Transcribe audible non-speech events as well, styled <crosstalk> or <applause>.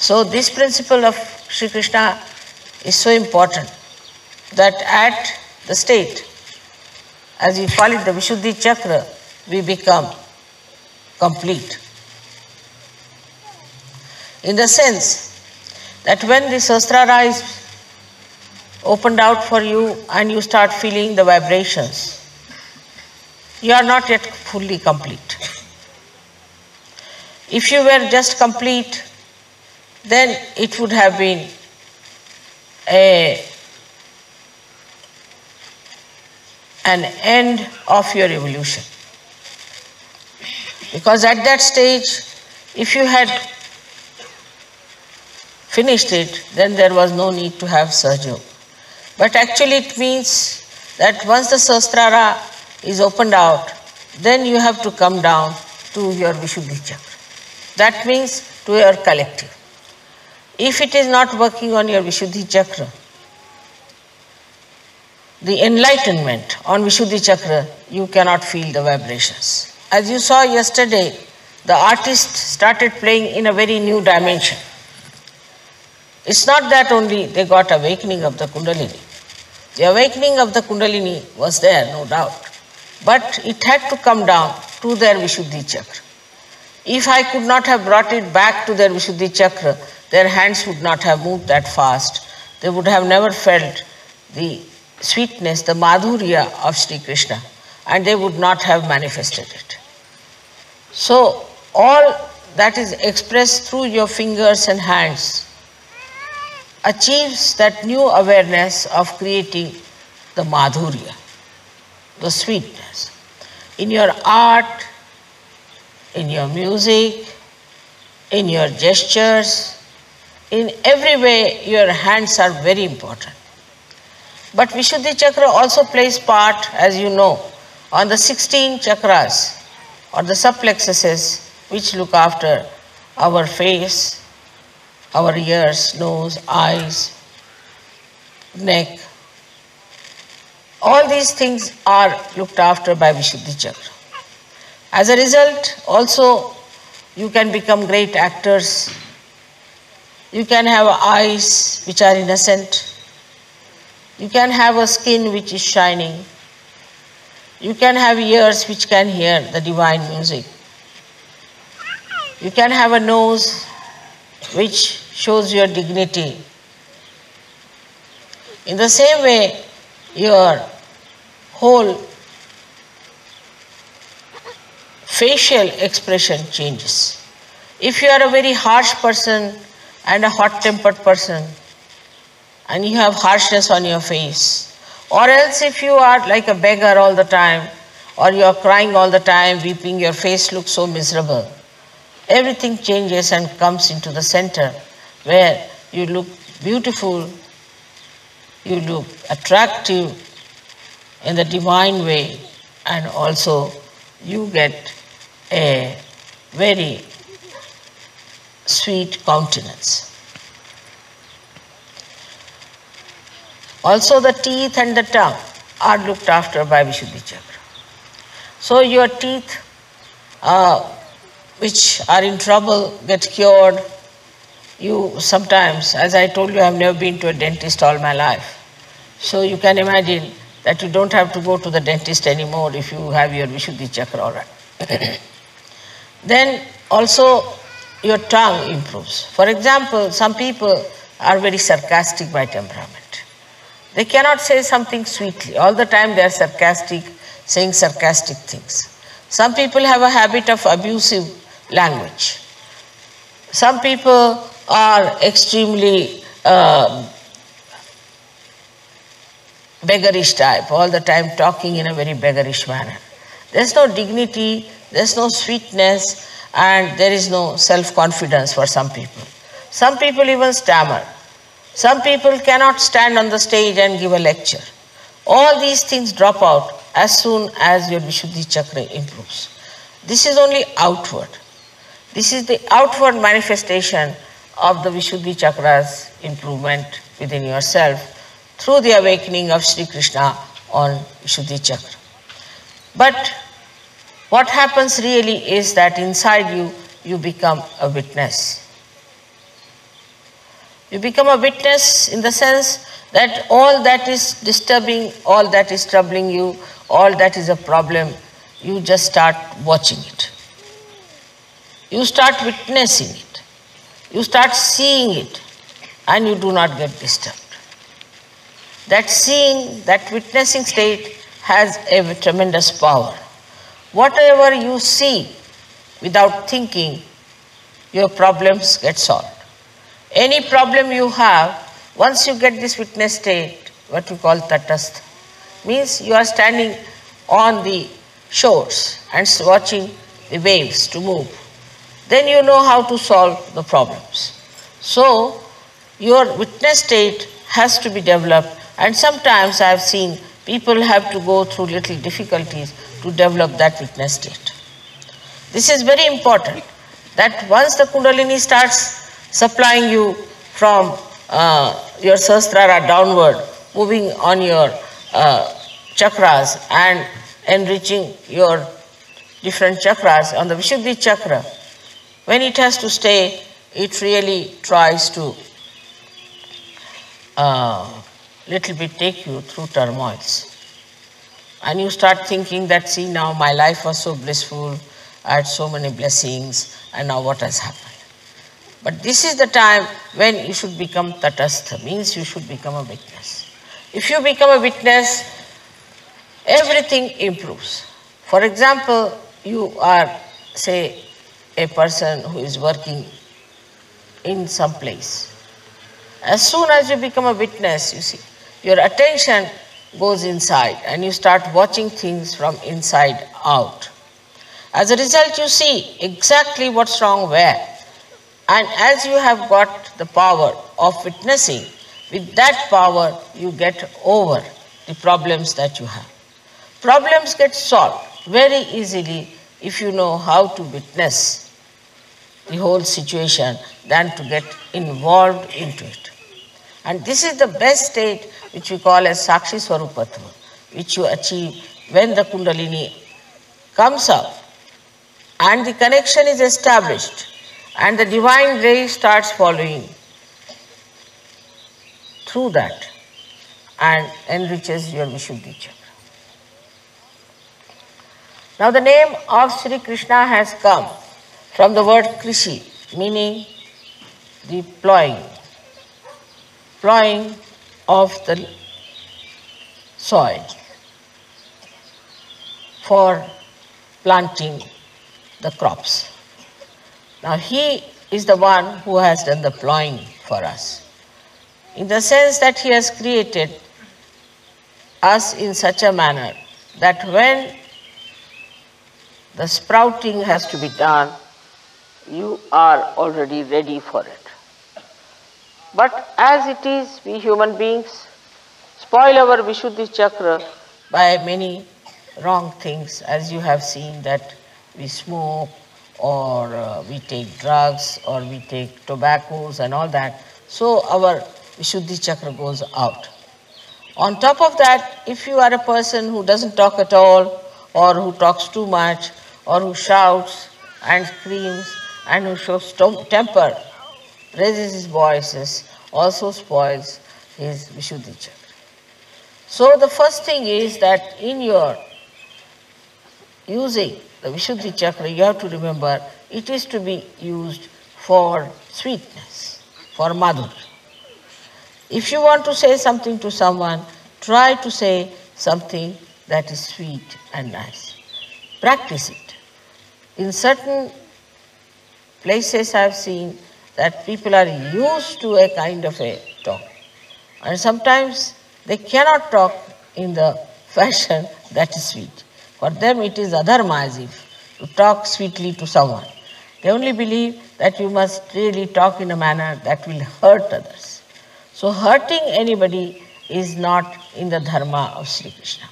So this principle of Sri Krishna is so important that at the state, as we call it the Vishuddhi Chakra, we become complete. In the sense that when the Sahasrara is opened out for you and you start feeling the vibrations, you are not yet fully complete. If you were just complete, then it would have been a, an end of your evolution. Because at that stage, if you had finished it, then there was no need to have Sahaja Yoga. But actually, it means that once the Sahasrara is opened out, then you have to come down to your Vishuddhi Chakra. That means to your collective. If it is not working on your Vishuddhi Chakra, the enlightenment on Vishuddhi Chakra, you cannot feel the vibrations. As you saw yesterday, the artist started playing in a very new dimension. It's not that only they got awakening of the Kundalini. The awakening of the Kundalini was there, no doubt. But it had to come down to their Vishuddhi Chakra. If I could not have brought it back to their Vishuddhi Chakra, their hands would not have moved that fast. They would have never felt the sweetness, the madhurya of Sri Krishna, and they would not have manifested it. So, all that is expressed through your fingers and hands achieves that new awareness of creating the madhurya, the sweetness. In your art, in your music, in your gestures, in every way, your hands are very important. But Vishuddhi Chakra also plays part, as you know, on the 16 chakras or the subplexuses which look after our face, our ears, nose, eyes, neck. All these things are looked after by Vishuddhi Chakra. As a result, also, you can become great actors. You can have eyes which are innocent. You can have a skin which is shining. You can have ears which can hear the divine music. You can have a nose which shows your dignity. In the same way, your whole facial expression changes. If you are a very harsh person and a hot tempered person, and you have harshness on your face, or else if you are like a beggar all the time, or you are crying all the time, weeping, your face looks so miserable, everything changes and comes into the center where you look beautiful, you look attractive in the divine way, and also you get a very sweet countenance. Also, the teeth and the tongue are looked after by Vishuddhi Chakra. So, your teeth, uh, which are in trouble, get cured. You sometimes, as I told you, I have never been to a dentist all my life. So, you can imagine that you don't have to go to the dentist anymore if you have your Vishuddhi Chakra all right. <coughs> then also your tongue improves. For example, some people are very sarcastic by temperament. They cannot say something sweetly. All the time they are sarcastic, saying sarcastic things. Some people have a habit of abusive language. Some people are extremely uh, beggarish type, all the time talking in a very beggarish manner. There's no dignity, there's no sweetness, and there is no self confidence for some people. Some people even stammer. Some people cannot stand on the stage and give a lecture. All these things drop out as soon as your Vishuddhi Chakra improves. This is only outward. This is the outward manifestation of the Vishuddhi Chakra's improvement within yourself through the awakening of Sri Krishna on Vishuddhi Chakra. But what happens really is that inside you, you become a witness. You become a witness in the sense that all that is disturbing, all that is troubling you, all that is a problem, you just start watching it. You start witnessing it. You start seeing it and you do not get disturbed. That seeing, that witnessing state has a tremendous power. Whatever you see without thinking, your problems get solved. Any problem you have, once you get this witness state, what we call tatastha, means you are standing on the shores and watching the waves to move. Then you know how to solve the problems. So, your witness state has to be developed, and sometimes I have seen people have to go through little difficulties to develop that witness state. This is very important that once the Kundalini starts supplying you from uh, your Sahasrara downward, moving on your uh, chakras and enriching your different chakras on the Vishuddhi chakra, when it has to stay, it really tries to uh, little bit take you through turmoils. And you start thinking that, see, now my life was so blissful, I had so many blessings, and now what has happened? But this is the time when you should become tatastha, means you should become a witness. If you become a witness, everything improves. For example, you are, say, a person who is working in some place. As soon as you become a witness, you see, your attention goes inside and you start watching things from inside out. As a result, you see exactly what's wrong where. And as you have got the power of witnessing, with that power, you get over the problems that you have. Problems get solved very easily if you know how to witness the whole situation than to get involved into it. And this is the best state which we call as Sakshi Swarupatva, which you achieve when the Kundalini comes up and the connection is established and the divine ray starts following through that and enriches your Vishuddhi chakra. Now the name of Sri Krishna has come from the word Krishi, meaning the plowing of the soil for planting the crops. Now he is the one who has done the plowing for us. In the sense that he has created us in such a manner that when the sprouting has to be done, you are already ready for it. But as it is, we human beings spoil our Vishuddhi chakra by many wrong things, as you have seen that we smoke or uh, we take drugs or we take tobaccos and all that. So our Vishuddhi chakra goes out. On top of that, if you are a person who doesn't talk at all or who talks too much or who shouts and screams and who shows temper, raises his voices, also spoils his Vishuddhi chakra. So the first thing is that in your using the Vishuddhi chakra, you have to remember it is to be used for sweetness, for madhur. If you want to say something to someone, try to say something that is sweet and nice. Practice it. In certain places I have seen that people are used to a kind of a talk. And sometimes they cannot talk in the <laughs> fashion that is sweet. For them it is adharma as if to talk sweetly to someone. They only believe that you must really talk in a manner that will hurt others. So hurting anybody is not in the dharma of Sri Krishna.